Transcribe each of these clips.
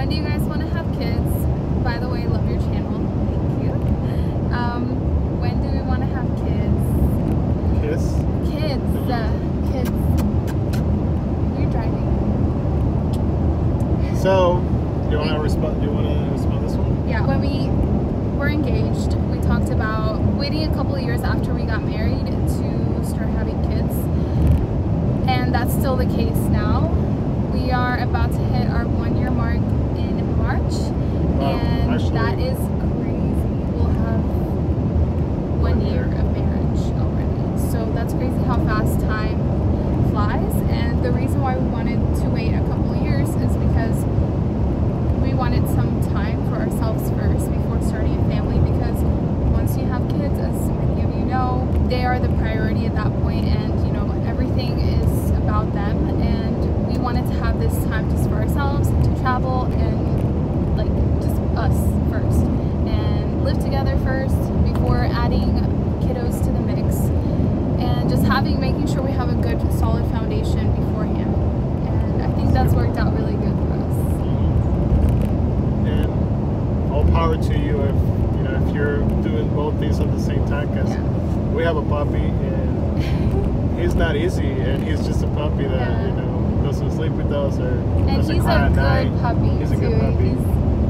when do you guys want to have kids? By the way, love your channel. Thank you. Um, when do we want to have kids? Kiss. Kids. Uh, kids. You're driving. So, do you want to respond? Do you want to respond this one? Yeah, when we were engaged, we talked about waiting a couple of years after we got married to start having kids. And that's still the case now. We are about to hit our one year mark in March. Wow, and actually- that is crazy. We'll have one year of marriage already. So that's crazy how fast time flies. And the reason why we wanted to wait a couple years is because we wanted some time for ourselves first before starting a family because once you have kids, as many of you know, they are the priority at that point and you know everything is about them and we wanted to have this time just for ourselves to travel and like just us first and live together first before adding kiddos to the mix and just having making sure we have a good solid foundation beforehand and I think that's worked out really good for us. And all power to you if you know if you're doing both these at the same time. Because Yeah. we have a puppy and he's not easy, and he's just a puppy that Yeah. you know doesn't sleep with us or And doesn't he's cry a at good night. puppy He's a good puppy. He's,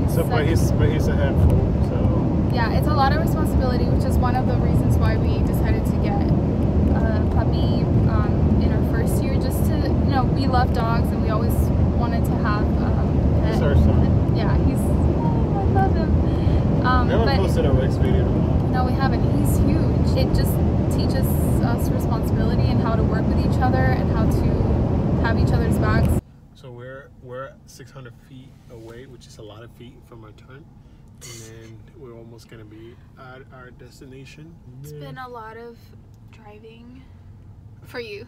he's So, but he's but he's a handful. So yeah, it's a lot of responsibility, which is one of the reasons why we decided to get a puppy um, in our first year. Just to, you know, we love dogs and we always wanted to have um, pet. He's our son. Yeah, he's. Oh, I love him. Um, we haven't but posted a Rex video. in a while. no, we haven't. He's huge. It just teaches us responsibility and how to work with each other and how to have each other's backs. So we're we're 600 feet away, which is a lot of feet from our turn, and then we're almost gonna be at our destination. It's been a lot of driving for you.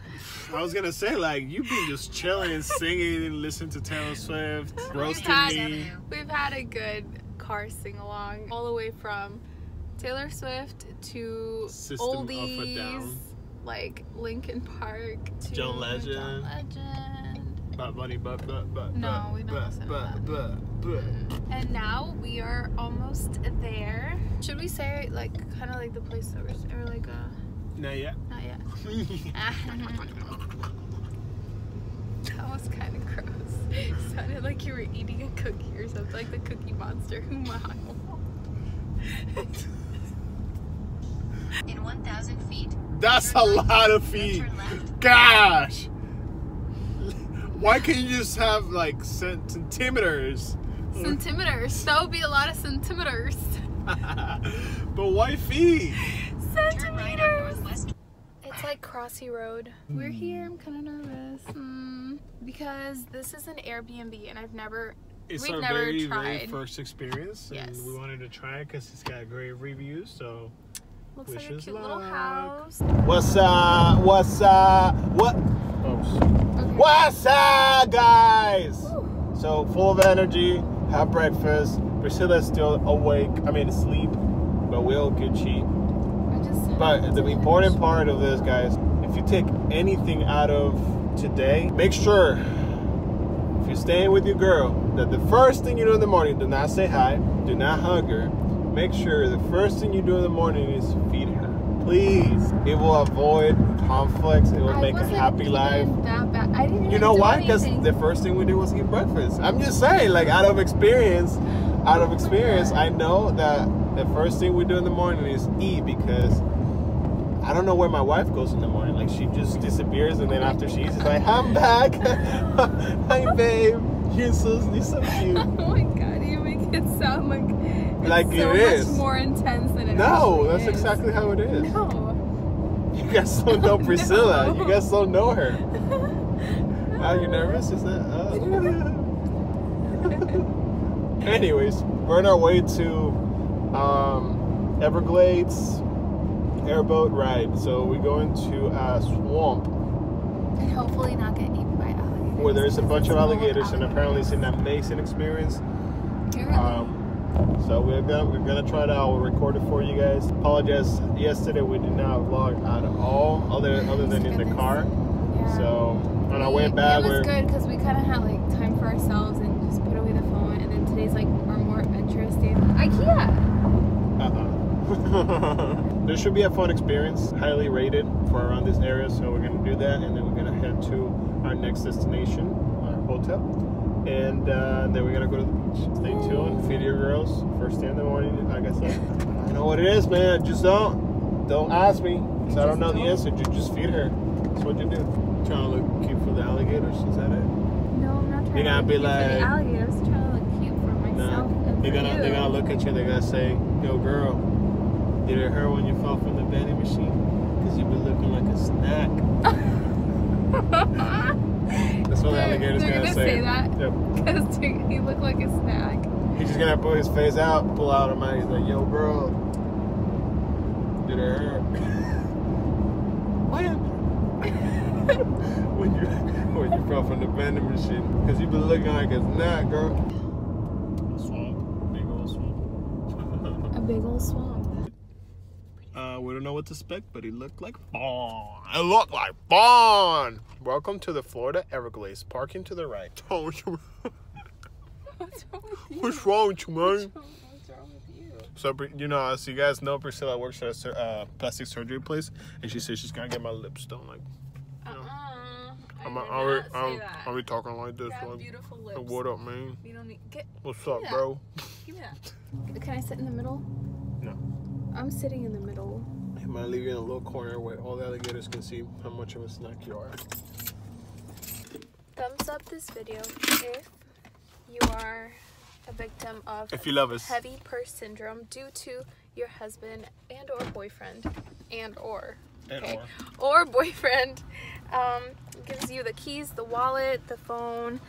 I was gonna say like you've been just chilling, singing, and listening to Taylor Swift, roasting had- me. We've had a good car sing along all the way from Taylor Swift to System a oldies like Linkin Park to John Legend. John Legend. But bunny, but but but No, we don't but, listen to but, that. but but And now we are almost there. Should we say like kind of like the place that we're or like uh Not yet. not yet. that was kind of gross. It sounded like you were eating a cookie or something, like the Cookie Monster. In 1,000 feet, That's a lot of feet. Gosh. Why can't you just have like centimeters? centimeters. That would be a lot of centimeters. but why feet? Turn right on Northwest It's like Crossy Road. We're here. I'm kind of nervous mm, because this is an Airbnb and I've never. It's We've our never very, very tried. first experience, and Yes. we wanted to try it because it's got great reviews. So, Looks Wish like a us cute little luck. house. what's up? What's up? What? Oh. Okay. What's up, guys? Whew. So full of energy. Have breakfast. Priscilla's still awake. I mean, asleep, but we'll Gucci. But the important part of this, guys, if you take anything out of today, make sure if you're staying with your girl that the first thing you do in the morning, do not say hi, do not hug her. Make sure the first thing you do in the morning is feed her. Please. It will avoid conflicts. It will I make a happy life. That bad. I didn't. You know why? Because the first thing we did was eat breakfast. I'm just saying, like out of experience, out of experience, I know that the first thing we do in the morning is eat because I don't know where my wife goes in the morning. Like she just disappears, and then after she eats, it's like I'm back. Hi, babe. You're so you're so cute. Oh my god, you make it sound like it's Like so it is. much more intense than it No, that's is. exactly how it is. No. You guys don't know Priscilla. No. You guys don't know her. Are you nervous? Is that? Oh. Anyways, we're on our way to um, Everglades airboat ride. So we go into a swamp And hopefully not get eaten by alligators. where there's a bunch of full alligators, and apparently it's an alligators. amazing experience. Really? Um, so we're gonna we're gonna try it out. We'll record it for you guys. Apologize. Yesterday we did not vlog at all, other other than in the car. Yeah. So on our way back, It was where- good because we kind of had like time for ourselves and just put away the phone. And then today's like our more adventurous day. IKEA. There should be a fun experience, highly rated for around this area. So we're gonna do that, and then we're gonna head to our next destination, our hotel, and uh, then we're gonna go to the beach. Stay tuned. Feed your girls first thing in the morning. Like I said, I know what it is, man. Just don't, don't ask me, cause I don't know the answer. You just feed her. That's what you do. Trying to look cute for the alligators. Is that it? No, I'm not trying You're to gonna be like- the alligators. Trying to look cute for myself Nah. they're gonna, they're gonna look at you. They're gonna say, "Yo, girl, did it hurt when you fell from the vending machine? Cause you've been looking like a snack." That's what the They're- alligator's gonna, gonna say. say that? Yep. Because he looked like a snack. He's just gonna put his face out, pull out a mouth. He's like, "Yo, bro, did it hurt?" when? when you when you fell from the vending machine? Cause you've been looking like a snack, girl. A swamp, big old swamp. A big old swamp. Uh, we don't know what to expect, but he looked like fun. It looked like fun. Welcome to the Florida Everglades. Parking to the right. Oh, What's wrong with you? What's wrong with you, man? What's wrong, what's wrong with you? So, you know, as you guys know, Priscilla works at a uh, plastic surgery place, and she says she's gonna get my lips done. Like, Uh-uh. I'm, I I'm, did are, we, not say are, that. are we talking like this? You Like, beautiful lips. what up, man? You don't need. Get. What's up, Yeah. bro? Give me that. Can I sit in the middle? No. I'm sitting in the middle. I'm gonna leave you in a little corner where all the alligators can see how much of a snack you are. Thumbs up this video if you are a victim of If you love us. heavy purse syndrome due to your husband and or boyfriend and or And okay, or. or boyfriend um, gives you the keys, the wallet, the phone,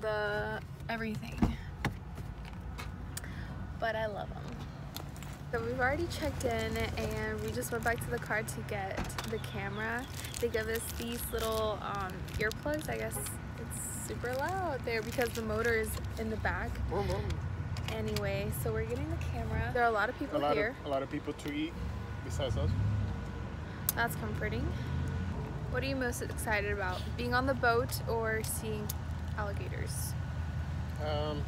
the everything. But I love them. So we've already checked in and we just went back to the car to get the camera. They give us these little um, earplugs. I guess it's super loud there because the motor is in the back. Anyway, so we're getting the camera. There are a lot of A people lot, here. of, a lot of people to eat besides us. That's comforting. What are you most excited about? Being on the boat or seeing alligators? Um,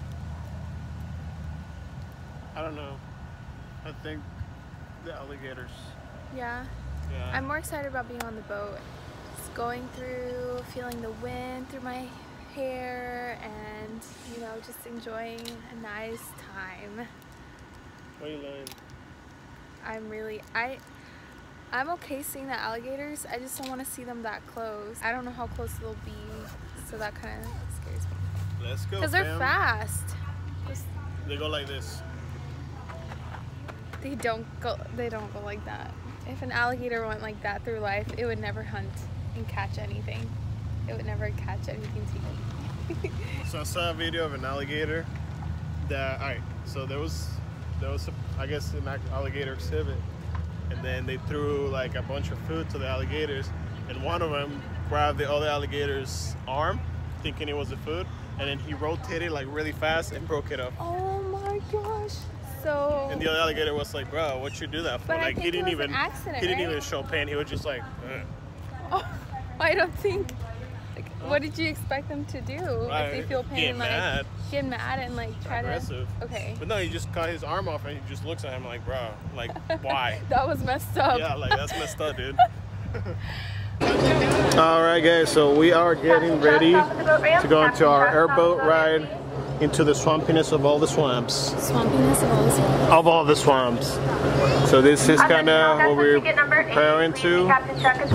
I don't know. I think the alligators. Yeah. Yeah. I'm more excited about being on the boat. Just going through, feeling the wind through my hair and, you know, just enjoying a nice time. What are you learning? I'm really I I'm okay seeing the alligators. I just don't want to see them that close. I don't know how close they'll be, so that kind of scares me. Let's go. Cuz they're fast. They go like this. They don't go they don't go like that. If an alligator went like that through life, it would never hunt and catch anything. It would never catch anything to eat. So I saw a video of an alligator. That all right. So there was there was a, I guess an alligator exhibit, and then they threw like a bunch of food to the alligators, and one of them grabbed the other alligator's arm, thinking it was the food, and then he rotated like really fast and broke it up. Oh my gosh. So And the other alligator was like, "Bro, what you do that for?" But like he think it didn't was even an accident, he didn't right? even show pain. He was just like, "Ugh." oh, I don't think like, what did you expect them to do if they feel pain get and like mad. get mad and like try aggressive. to Okay. But no, he just cut his arm off and he just looks at him like, "Bro, like why?" That was messed up. Yeah, like that's messed up, dude. All right, guys. So we are getting ready to go into our airboat ride into the swampiness of all the swamps. Swampiness of all this Of all the swamps. So this is kind of what we're preparing to. Captain Chuck is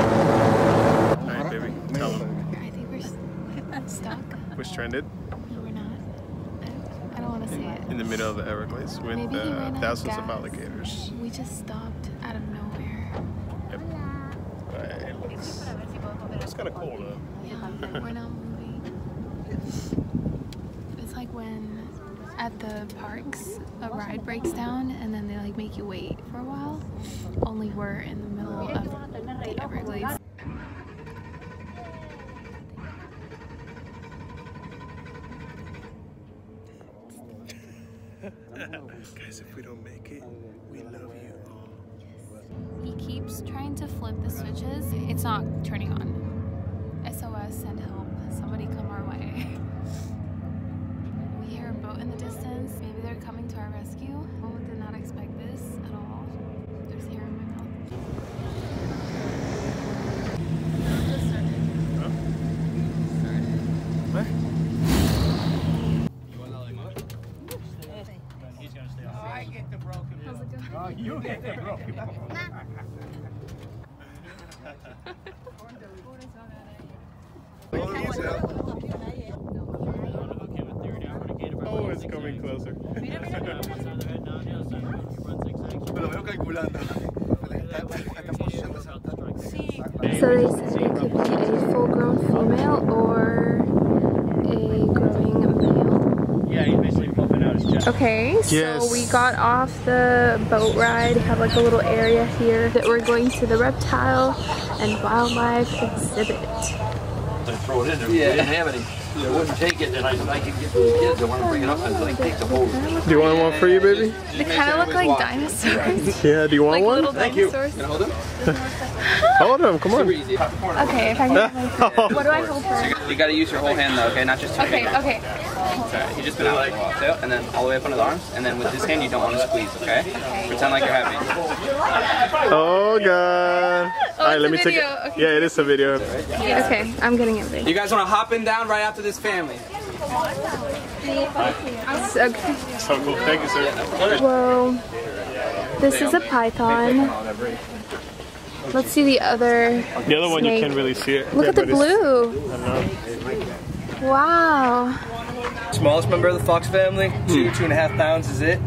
All right, baby. Tell them. I think we're s- stuck. We're stranded No, we're not. I don't, I don't want to say it. in the middle of the Everglades with Maybe he uh, ran out of thousands of gas. alligators. We just stopped out of nowhere. Yep. Looks, it's kind of cool though. Yeah, we're not moving. It's like when at the parks a ride breaks down and then they like make you wait for a while. Only we're in the middle of the Guys, if we don't make it, we love you all. He keeps trying to flip the switches. It's not turning on. SOS, send help. Somebody come our way. we hear a boat in the distance. Maybe they're coming to our rescue. Oh, did not expect this at all. There's hair in my mouth. Just started. Started. How's it going? Oh, it's coming closer. Me lo veo calculando. Esta posición de So they said it could be a full grown female or a growing male. Yeah, he's basically puffing out his chest. Okay, Yes. so we got off the boat ride. We have like a little area here that we're going to the reptile and wildlife exhibit. I throw it in there. We didn't have any. I wouldn't take it, and I, I could get to the kids. I want to bring it up until they take the whole. Do you want one for you, baby? They kind of look like dinosaurs, Yeah, do you want like one? little dinosaurs. hold him? Hold him, come on. Easy. Okay, if I can. what do I hold for? You gotta use your whole hand though, okay? Not just two Okay, fingers. okay. Alright, you just been out like so, and then all the way up under the arms, and then with this hand you don't want to squeeze, okay? Pretend like you're happy. Oh, God. Oh, all right, let a me take video, it. okay. Yeah, it is a video. Okay, I'm getting it big. You guys want to hop in down right after this family? Okay. So cool. Thank you, sir. Whoa. This is a python. Let's see the other. The other one, you can't really see it. Look Yeah, at the blue. I know. Wow. Smallest member of the fox family, hmm. two, two and a half pounds is it.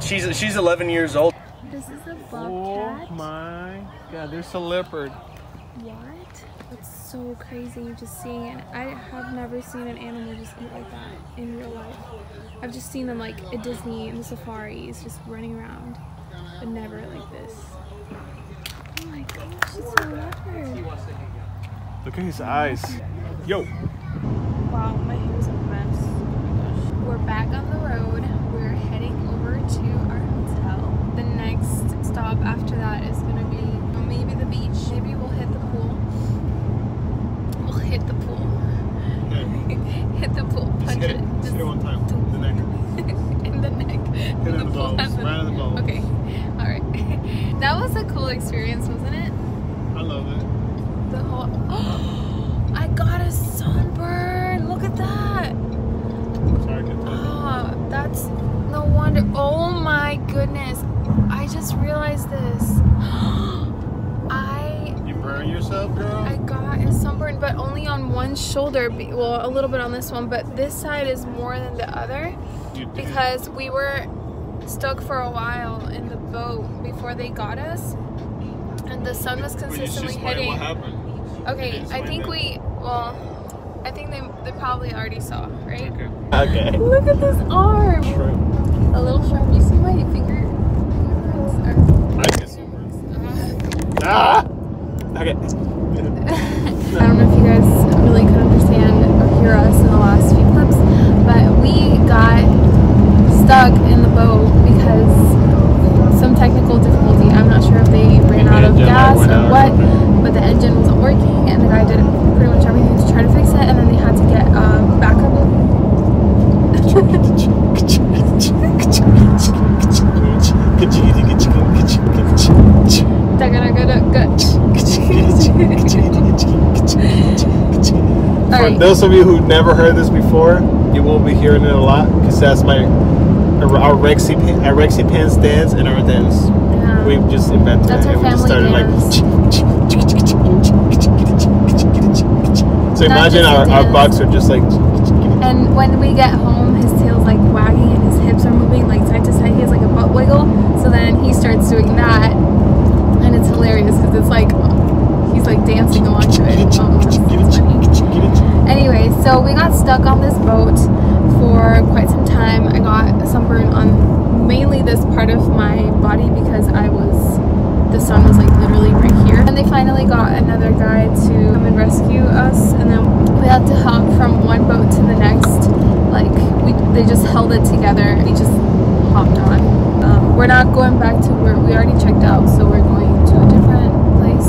She's she's 11 years old. This is a bobcat. Oh my God, there's a leopard. What? That's so crazy just seeing it. I have never seen an animal just eat like that in real life. I've just seen them like at Disney and the safaris, just running around, but never like this. Oh my gosh, it's a leopard. Look at his eyes. Yo. Wow, my hair's a mess. We're back on the road. We're heading over to our shoulder. be- Well, a little bit on this one, but this side is more than the other because we were stuck for a while in the boat before they got us, and the sun was consistently explain hitting. what happened? Okay, I think we. Well, I think they they probably already saw, right? Okay. Okay. Look at this arm. A little sharp. You see my finger? fingerprints are- I can see burns. Ah! Okay. I don't know if you guys really could understand or hear us in the last few clips, but we got stuck in the boat because some technical difficulty. I'm not sure if they ran out of gas or out what, but the engine wasn't working, and the guy did pretty much everything to try to fix it, and then they had to get um, backup. For Alright. those of you who never heard this before, you will be hearing it a lot because that's my our Rexy our Rexy Pants dance and our dance. Yeah. We've just invented That's it. our and we just started dance. like. So Not imagine our, our bucks are just like. And when we get home, his tail's like wagging and his hips are moving like side to side. He has like a butt wiggle. So then he starts doing that, and it's hilarious because it's like he's like dancing along to it. It's funny. Anyway, so we got stuck on this boat for quite some time. I got sunburn on mainly this part of my body because I was the sun was like literally right here. And they finally got another guy to come and rescue us, and then we had to hop from one boat to the next. Like we, they just held it together. We just hopped on. Um, we're not going back to where we already checked out, so we're going to a different place.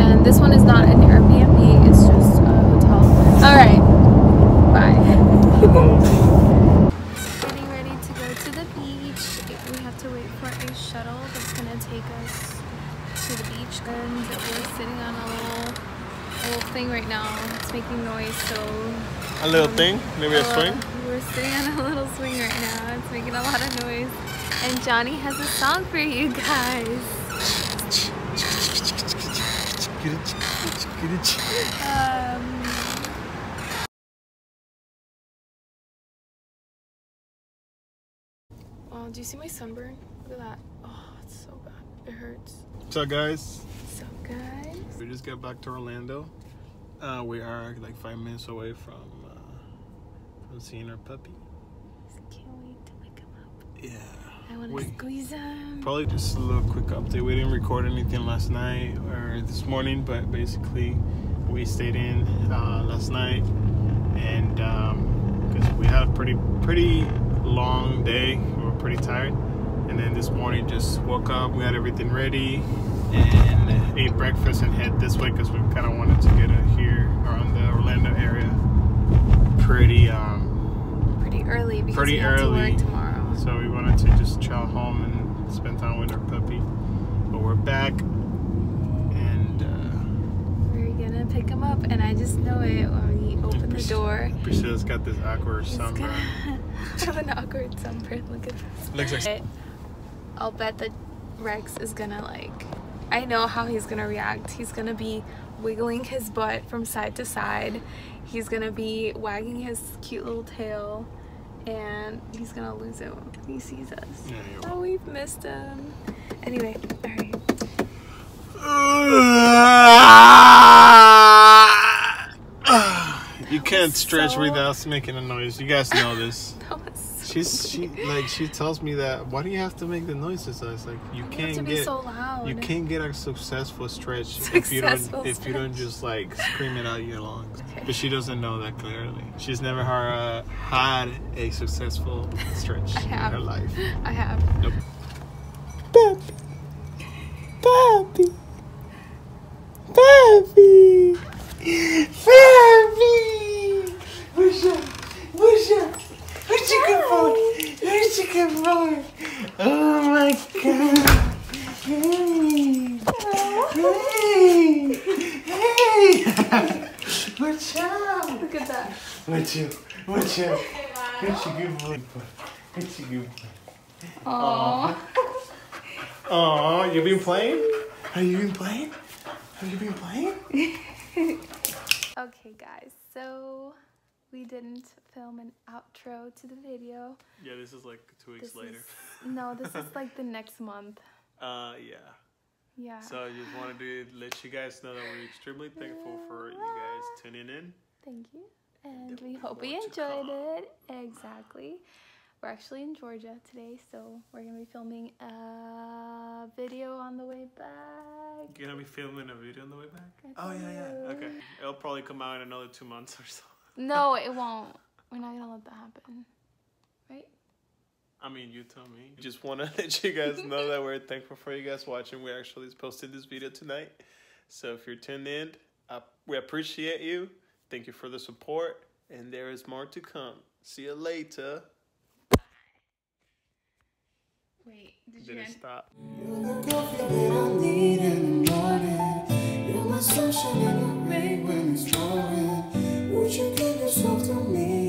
And this one is not an Airbnb; it's just a hotel. All right, bye. Getting ready to go to the beach. We have to wait for a shuttle that's gonna take us to the beach, and we're sitting on a little, a little thing right now. It's making noise, so A little thing, maybe a uh, swing. We're sitting on a little swing right now. It's making a lot of noise. And Johnnie has a song for you guys. Um, oh, do you see my sunburn? Look at that. Oh, it's so bad. It hurts. What's up, guys? So, guys. We just got back to Orlando. Uh, we are like five minutes away from uh, from seeing our puppy. Can't wait to pick him up. Yeah. I want to squeeze him. Probably just a little quick update. We didn't record anything last night or this morning, but basically we stayed in uh, last night and because we had a pretty pretty long day. We were pretty tired, and then this morning just woke up. We had everything ready and ate breakfast and head this way because we kind of wanted to get it here around the Orlando area. Pretty um, Pretty early because Pretty we have to early. work tomorrow. so we wanted to just chill home and spend time with our puppy. But we're back, and uh, We're gonna pick him up, and I just know it when we open the door. Priscilla's got this awkward He's sunburn. Gonna have an awkward sunburn. Look at this. Looks like I'll bet that Rex is gonna like. I know how he's gonna react. He's gonna be wiggling his butt from side to side. He's gonna be wagging his cute little tail, and he's gonna lose it when he sees us. Yeah, Oh, we've missed him. Anyway, all right. you can't stretch So- without making a noise. You guys know this. That She's she like she tells me that. Why do you have to make the noises? I was like, you You can't to be get so loud. you can't get a successful stretch if you don't if you don't just like scream it out your lungs. Okay. But she doesn't know that clearly. She's never uh, had a successful stretch I in her life. I have. Nope. Papi. Papi. Papi. Papi. What's up? What's up? Where'd you come from? Where'd you come from? Oh my god. Hey. Hey. Hey. What's up? Look at that. What's up? What's up? What's your good boy? What's your good boy? Aww. Aw, you been playing? Have you been playing? Have you been playing? Okay, guys. So we didn't film an outro to the video. Yeah, this is like two weeks This is no. This is like the next month. Uh, yeah. Yeah. So I just wanted to let you guys know that we're extremely thankful for you guys tuning in. Thank you. And there we hope we more to enjoyed come. it. Exactly. We're actually in Georgia today, so we're gonna be filming a video on the way back. You're gonna be filming a video on the way back? Oh, yeah, yeah. Okay. It'll probably come out in another two months or so. No, it won't. We're not gonna let that happen. Right? I mean, you tell me. Just want to let you guys know that we're thankful for you guys watching. We actually posted this video tonight. So if you're tuned in, uh, we appreciate you. Thank you for the support. And there is more to come. See you later. Wait, did Did it stop? You're the coffee that I need in the morning. You're my sunshine in the rain when it's pouring. Would you give yourself to me?